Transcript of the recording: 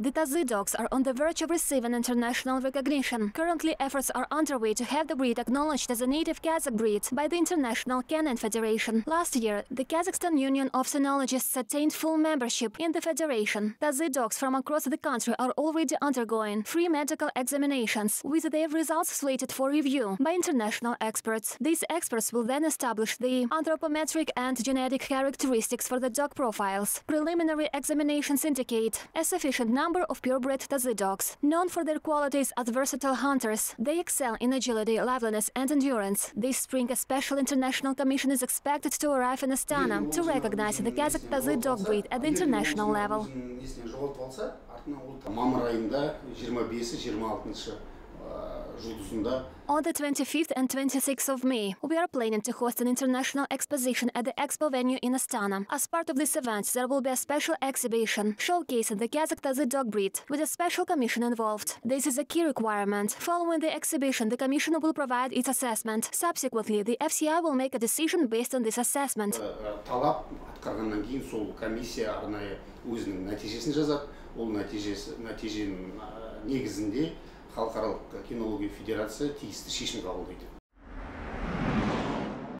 The Tazy dogs are on the verge of receiving international recognition. Currently, efforts are underway to have the breed acknowledged as a native Kazakh breed by the International Canine Federation. Last year, the Kazakhstan Union of Cynologists attained full membership in the federation. Tazy dogs from across the country are already undergoing free medical examinations, with their results slated for review by international experts. These experts will then establish the anthropometric and genetic characteristics for the dog profiles. Preliminary examinations indicate a sufficient number number of purebred Tazy dogs. Known for their qualities as versatile hunters, they excel in agility, liveliness and endurance. This spring a special international commission is expected to arrive in Astana to recognize the Kazakh Tazy dog breed at the international level. мамыр айында 25-26 on the 25th and 26th of May, we are planning to host an international exposition at the expo venue in Astana. As part of this event, there will be a special exhibition showcasing the Kazakh Tazy dog breed, with a special commission involved. This is a key requirement. Following the exhibition, the commission will provide its assessment. Subsequently, the FCI will make a decision based on this assessment. халықаралық кинология федерация тиісті шешім қабылдайды.